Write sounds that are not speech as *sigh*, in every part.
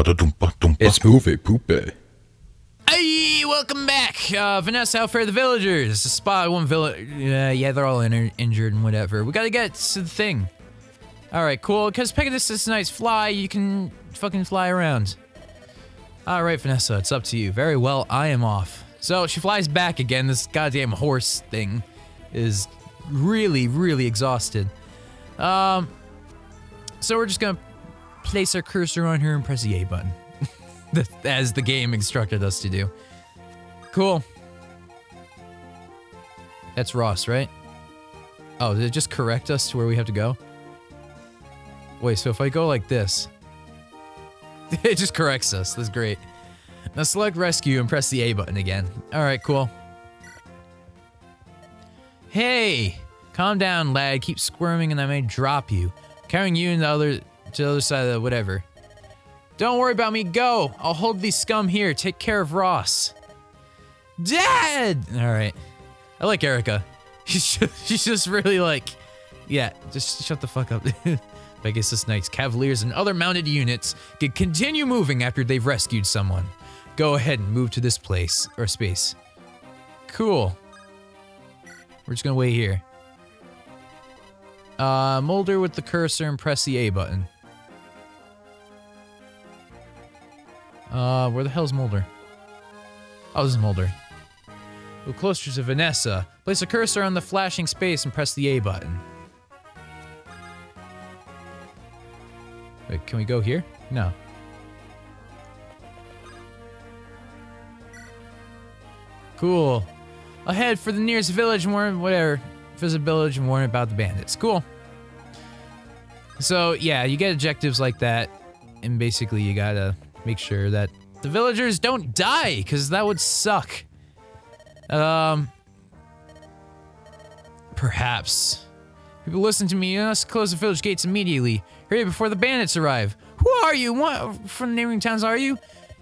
Ba-da-dum-ba-dum-ba. It's movie poopy. Hey, welcome back. Uh, Vanessa, how fare the villagers? The Spot one village. Uh, yeah, they're all in injured and whatever. We gotta get to the thing. All right, cool. Because Pegasus is nice fly, you can fucking fly around. All right, Vanessa, it's up to you. Very well, I am off. So she flies back again. This goddamn horse thing is really, really exhausted. Um, so we're just gonna place our cursor on her and press the A button. *laughs* as the game instructed us to do. Cool. That's Ross, right? Oh, did it just correct us to where we have to go? Wait, so if I go like this, *laughs* it just corrects us. That's great. Now select rescue and press the A button again. All right, cool. Hey, calm down, lad. Keep squirming and I may drop you. Carrying you and the other to the other side of the whatever. Don't worry about me, go! I'll hold these scum here, take care of Ross. Dad! Alright. I like Eirika. *laughs* She's just, she's just really like, yeah, just shut the fuck up. *laughs* Pegasus Knights, Cavaliers, and other mounted units can continue moving after they've rescued someone. Go ahead and move to this place, or space. Cool. We're just gonna wait here. Uh, Moulder with the cursor and press the A button. Uh, where the hell's Moulder? Oh, this is Moulder. Go closer to Vanessa. Place a cursor on the flashing space and press the A button. Wait, can we go here? No. Cool. Ahead for the nearest village and warn whatever. Visit village and warn about the bandits. Cool. So yeah, you get objectives like that, and basically you gotta make sure that the villagers don't die, because that would suck. Um, perhaps. People listen to me, you must close the village gates immediately. Hurry before the bandits arrive. Who are you? What from the neighboring towns are you?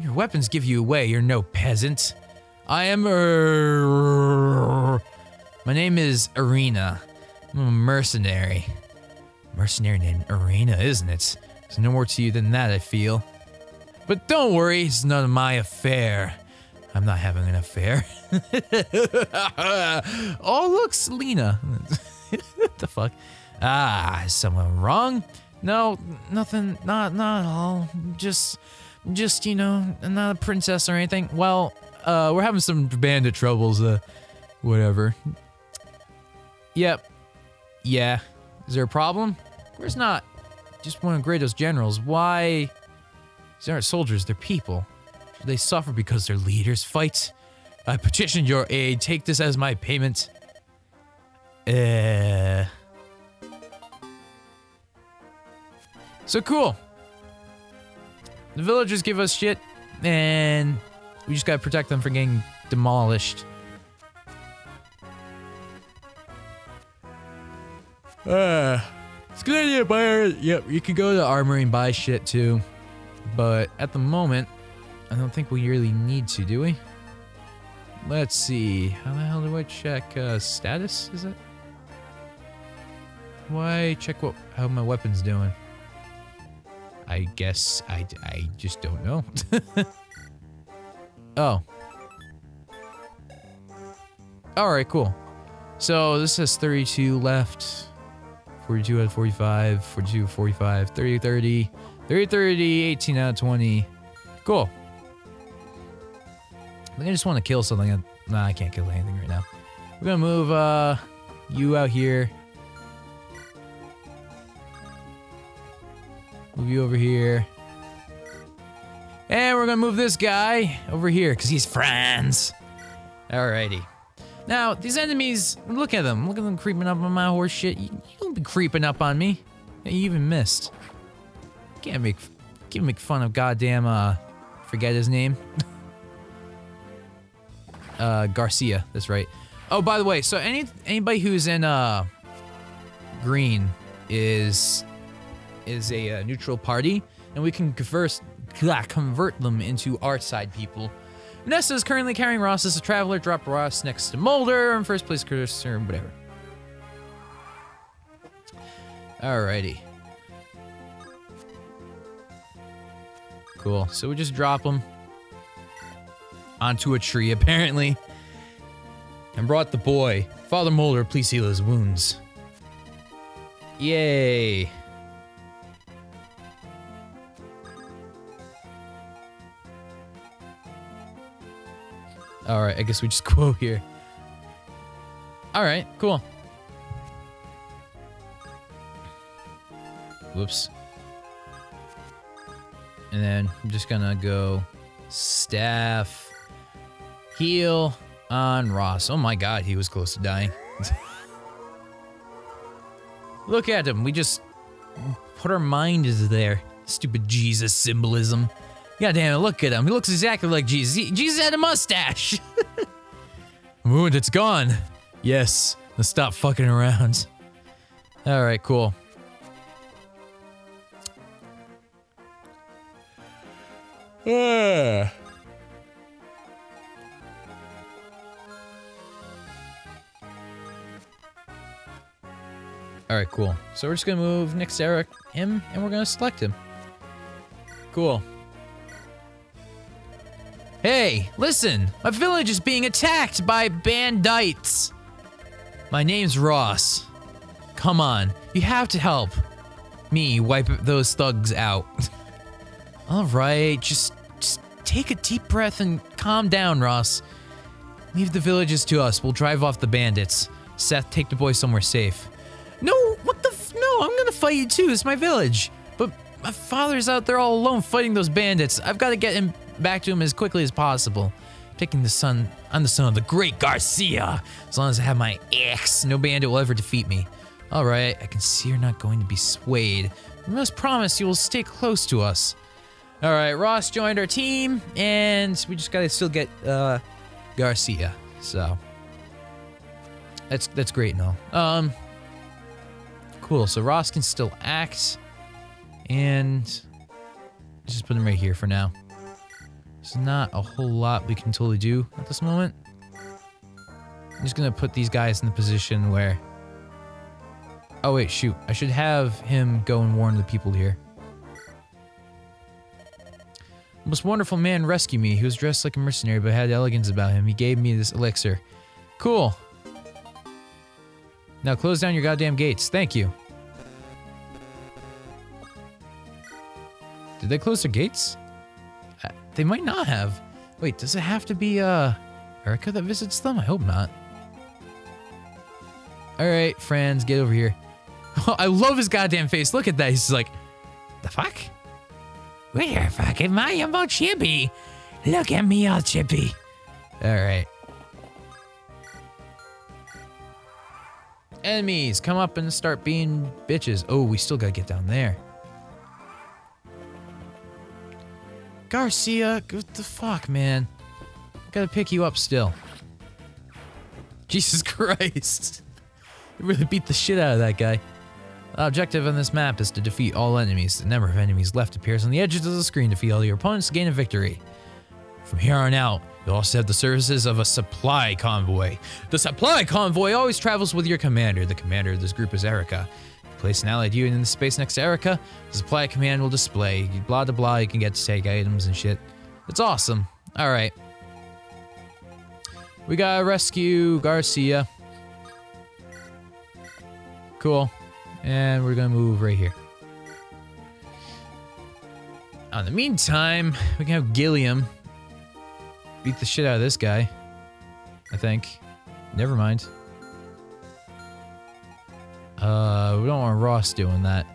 Your weapons give you away, you're no peasant. I am er, My name is Arena. I'm a mercenary. Mercenary named Arena, isn't it? There's no more to you than that, I feel. But don't worry, it's none of my affair. I'm not having an affair. *laughs* oh, look, Selena. what *laughs* the fuck? Ah, is someone wrong? No, nothing, not, not at all. Just, just, you know, not a princess or anything. Well, uh, we're having some bandit troubles, uh, whatever. Yep. Yeah. Is there a problem? Where's not? Just one of Grado's generals. Why? These aren't soldiers, they're people. Should they suffer because their leaders fight? I petitioned your aid. Take this as my payment. Uh. So cool. The villagers give us shit, and we just gotta protect them from getting demolished. Uh, it's a good idea to buy. Yep, you could go to the armory and buy shit too. But at the moment, I don't think we really need to, do we? Let's see. How the hell do I check uh, status? Is it? Why check what how my weapon's doing? I guess I, I just don't know. *laughs* oh. Alright, cool. So this has 32 left. 42 out of 45, 42, 45, 30, 30. 30 30, 18 out of 20. Cool. I think I just want to kill something. Nah, I can't kill anything right now. We're gonna move uh you out here. Move you over here. And we're gonna move this guy over here because he's friends. Alrighty. Now, these enemies, look at them. Look at them creeping up on my horse shit. You don't be creeping up on me. You even missed. Can't make can't make fun of goddamn uh forget his name. *laughs* uh Garcia, that's right. Oh, by the way, so any anybody who's in uh green is is a uh, neutral party and we can converse convert them into our side people. Nessa is currently carrying Ross as a traveler. Drop Ross next to Moulder in first place, Curtis, or whatever. Alrighty. Cool. So we just drop him onto a tree, apparently. And brought the boy. Father Moulder, please heal his wounds. Yay. Alright, I guess we just *laughs* quote here. Alright, cool. Whoops. And then I'm just gonna go staff, heal on Ross. Oh my god, he was close to dying. *laughs* Look at him. We just put our mind into there. Stupid Jesus symbolism. God damn it, look at him. He looks exactly like Jesus. He, Jesus had a mustache. *laughs* Wound, it's gone. Yes, let's stop fucking around. All right, cool. Yeah. All right, cool. So we're just gonna move next Eric, him, and we're gonna select him. Cool. Hey, listen! My village is being attacked by bandites! My name's Ross. Come on, you have to help me wipe those thugs out. *laughs* Alright, just, just take a deep breath and calm down, Ross. Leave the villages to us, we'll drive off the bandits. Seth, take the boy somewhere safe. No, what the no, I'm gonna fight you too, it's my village. But my father's out there all alone fighting those bandits. I've gotta get him back to him as quickly as possible. Taking the son, I'm the son of the great Garcia. As long as I have my axe, no bandit will ever defeat me. All right, I can see you're not going to be swayed. We must promise you will stay close to us. All right, Ross joined our team, and we just gotta still get uh, Garcia. So that's that's great and all. Um, cool. So Ross can still act, and just put him right here for now. There's not a whole lot we can totally do at this moment. I'm just gonna put these guys in the position where. Oh wait, shoot! I should have him go and warn the people here. Most wonderful man rescued me. He was dressed like a mercenary but had elegance about him. He gave me this elixir. Cool. Now close down your goddamn gates. Thank you. Did they close their gates? Uh, they might not have. Wait, does it have to be, uh, Eirika that visits them? I hope not. Alright, friends, get over here. *laughs* I love his goddamn face. Look at that. He's like, the fuck? Where the fuck fucking my about chippy? Look at me all chippy. Alright. Enemies, come up and start being bitches. Oh, we still gotta get down there. Garcia, what the fuck, man? Gotta pick you up still. *laughs* Jesus Christ. *laughs* You really beat the shit out of that guy. Objective on this map is to defeat all enemies. The number of enemies left appears on the edges of the screen to defeat all your opponents to gain a victory. From here on out, you'll also have the services of a supply convoy. The supply convoy always travels with your commander. The commander of this group is Eirika. You place an allied unit in the space next to Eirika, the supply command will display. Blah blah blah, you can get to take items and shit. It's awesome. Alright. We gotta rescue Garcia. Cool. And we're gonna move right here. In the meantime, we can have Gilliam beat the shit out of this guy. I think. Never mind. Uh, we don't want Ross doing that.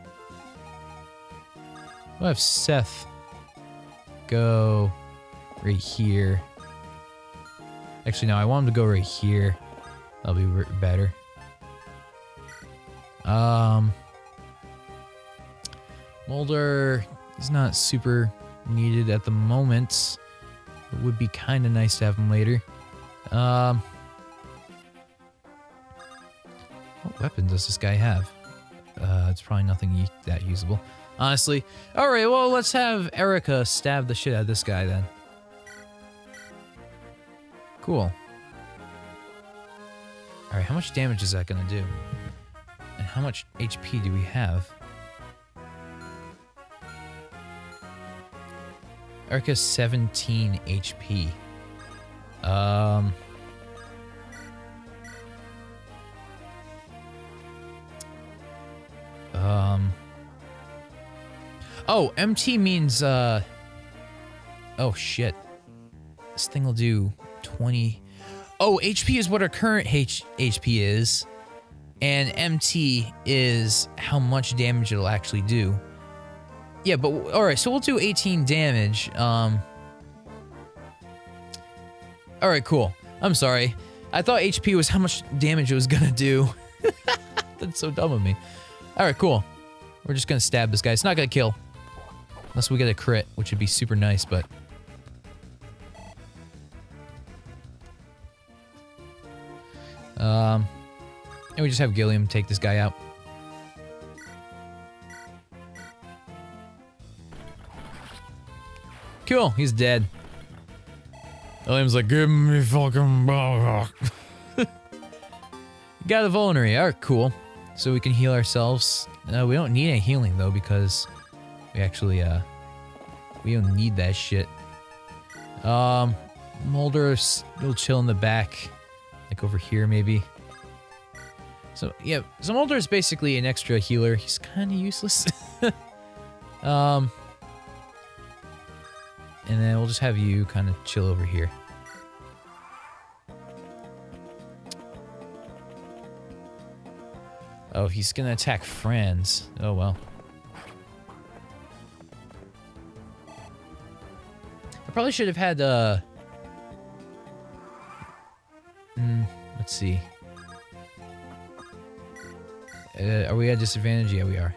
We'll have Seth go right here. Actually, no, I want him to go right here. That'll be better. Um, Moulder is not super needed at the moment. It would be kind of nice to have him later. Um, what weapon does this guy have? Uh, it's probably nothing that usable. Honestly. Alright, well, let's have Eirika stab the shit out of this guy then. Cool. Alright, how much damage is that gonna do? How much HP do we have? Eirika's 17 HP. Um. Um. Oh, MT means, uh. Oh, shit. This thing will do 20. Oh, HP is what our current H HP is. And MT is how much damage it'll actually do. Yeah, but alright, so we'll do 18 damage. Um. Alright, cool. I'm sorry. I thought HP was how much damage it was gonna do. *laughs* That's so dumb of me. Alright, cool. We're just gonna stab this guy. It's not gonna kill. Unless we get a crit, which would be super nice, but... Um... And we just have Gilliam take this guy out. Cool, he's dead. William's like, give me fucking Got *laughs* a vulnerary. Alright, cool. So we can heal ourselves. No, we don't need any healing though because we actually uh we don't need that shit. Um Moulder will chill in the back. Like over here maybe. So yeah, so Moulder is basically an extra healer. He's kinda useless. *laughs* um and then we'll just have you kind of chill over here. Oh, he's gonna attack Franz. Oh well. I probably should have had, uh... Mm, let's see. Uh, are we at disadvantage? Yeah, we are.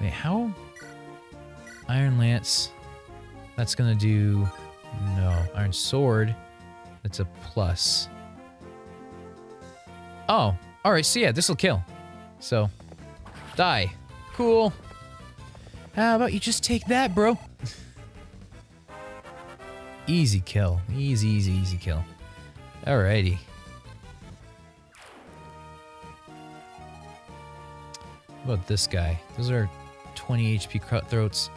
Wait, how? Iron Lance. That's gonna do... No. Iron Sword. That's a plus. Oh. Alright, so yeah, this'll kill. So. Die. Cool. How about you just take that, bro? *laughs* easy kill. Easy, easy, easy kill. Alrighty. About this guy? Those are 20 HP cutthroats.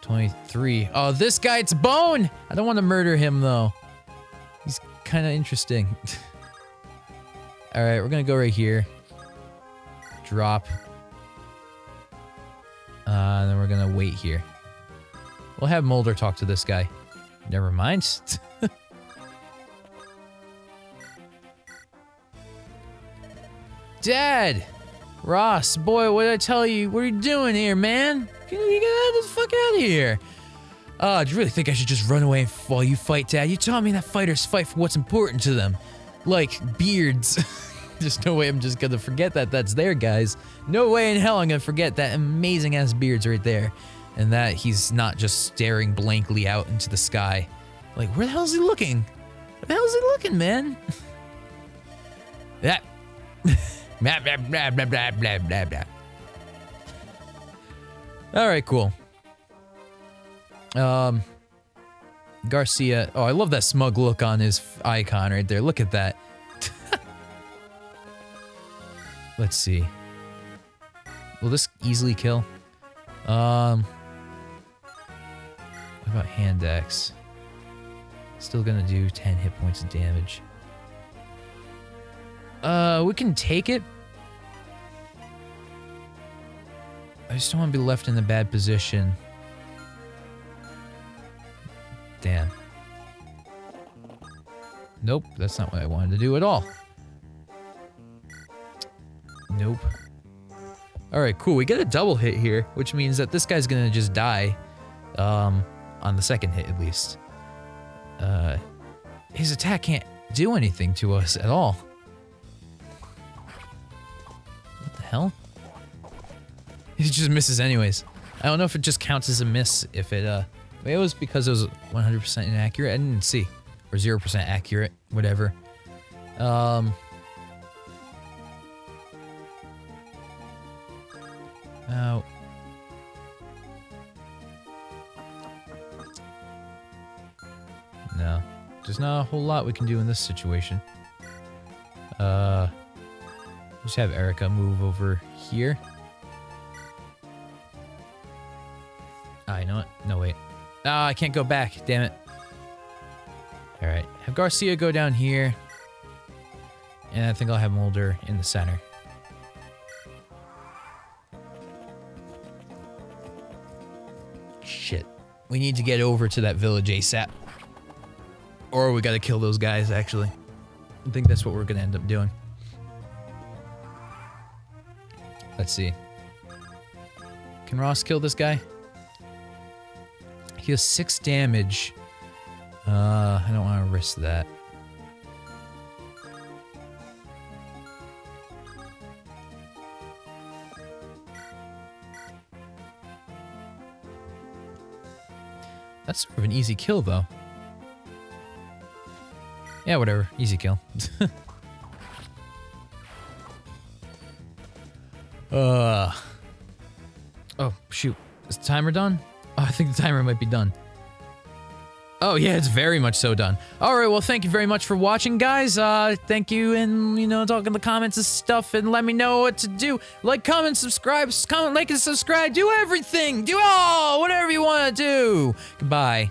23. Oh, this guy, it's Bone! I don't want to murder him, though. He's kind of interesting. *laughs* Alright, we're gonna go right here. Drop. Uh, and then we're gonna wait here. We'll have Moulder talk to this guy. Never mind. *laughs* Dad! Ross, boy, what did I tell you? What are you doing here, man? You get, the fuck out of here. Uh, do you really think I should just run away while you fight, Dad? You taught me that fighters fight for what's important to them. Like, beards. *laughs* There's no way I'm just gonna forget that that's there, guys. No way in hell I'm gonna forget that amazing ass beards right there. And that he's not just staring blankly out into the sky. Like, where the hell is he looking? Where the hell is he looking, man? *laughs* that. *laughs* blah, blah, blah, blah, blah, blah, blah, blah. Alright, cool. Um, Garcia. Oh, I love that smug look on his icon right there. Look at that. *laughs* Let's see. Will this easily kill? Um, what about hand axe? Still gonna do 10 hit points of damage. Uh, we can take it. I just don't want to be left in a bad position. Damn. Nope, that's not what I wanted to do at all. Nope. Alright, cool. We get a double hit here, which means that this guy's gonna just die. Um, on the second hit, at least. Uh, his attack can't do anything to us at all. *laughs* He just misses anyways. I don't know if it just counts as a miss if it, uh... It was because it was 100% inaccurate. I didn't see. Or 0% accurate. Whatever. Um... Now... No. There's not a whole lot we can do in this situation. Uh... Just have Eirika move over here. I can't go back. Damn it. All right. Have Garcia go down here. And I think I'll have Moulder in the center. Shit. We need to get over to that village ASAP. Or we gotta kill those guys, actually. I think that's what we're gonna end up doing. Let's see. Can Ross kill this guy? He has six damage. Uh, I don't want to risk that. That's sort of an easy kill, though. Yeah, whatever. Easy kill. *laughs* uh. Oh, shoot. Is the timer done? Oh, I think the timer might be done. Oh, yeah, it's very much so done. All right, well, thank you very much for watching, guys. Uh, thank you, and, you know, talk in the comments and stuff, and let me know what to do. Like, comment, subscribe, comment, like, and subscribe. Do everything. Do all, whatever you want to do. Goodbye.